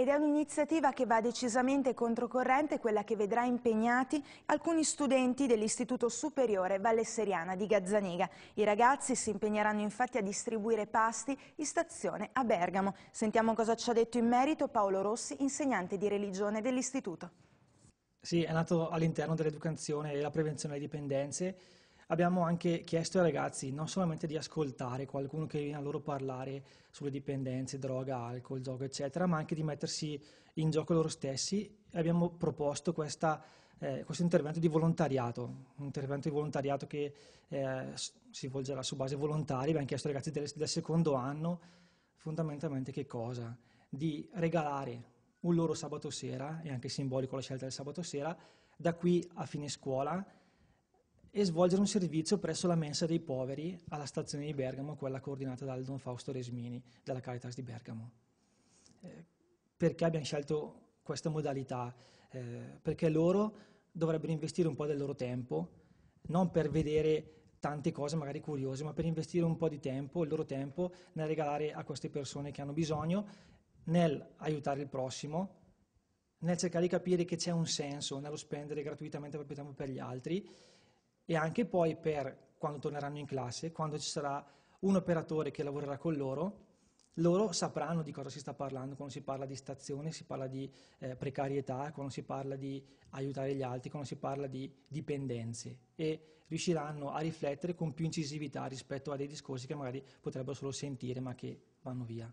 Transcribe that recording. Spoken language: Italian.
Ed è un'iniziativa che va decisamente controcorrente, quella che vedrà impegnati alcuni studenti dell'Istituto Superiore Vallesseriana di Gazzaniga. I ragazzi si impegneranno infatti a distribuire pasti in stazione a Bergamo. Sentiamo cosa ci ha detto in merito Paolo Rossi, insegnante di religione dell'Istituto. Sì, è nato all'interno dell'educazione e la prevenzione delle dipendenze Abbiamo anche chiesto ai ragazzi non solamente di ascoltare qualcuno che viene a loro parlare sulle dipendenze, droga, alcol, gioco, eccetera, ma anche di mettersi in gioco loro stessi. Abbiamo proposto questa, eh, questo intervento di volontariato, un intervento di volontariato che eh, si svolgerà su base volontaria. Abbiamo chiesto ai ragazzi del, del secondo anno fondamentalmente che cosa? Di regalare un loro sabato sera, è anche simbolico la scelta del sabato sera, da qui a fine scuola e svolgere un servizio presso la mensa dei poveri alla stazione di Bergamo, quella coordinata dal Don Fausto Resmini della Caritas di Bergamo. Eh, perché abbiamo scelto questa modalità? Eh, perché loro dovrebbero investire un po' del loro tempo, non per vedere tante cose magari curiose, ma per investire un po' di tempo, il loro tempo, nel regalare a queste persone che hanno bisogno, nel aiutare il prossimo, nel cercare di capire che c'è un senso nello spendere gratuitamente il proprio tempo per gli altri e anche poi per quando torneranno in classe, quando ci sarà un operatore che lavorerà con loro, loro sapranno di cosa si sta parlando quando si parla di stazione, si parla di eh, precarietà, quando si parla di aiutare gli altri, quando si parla di dipendenze e riusciranno a riflettere con più incisività rispetto a dei discorsi che magari potrebbero solo sentire ma che vanno via.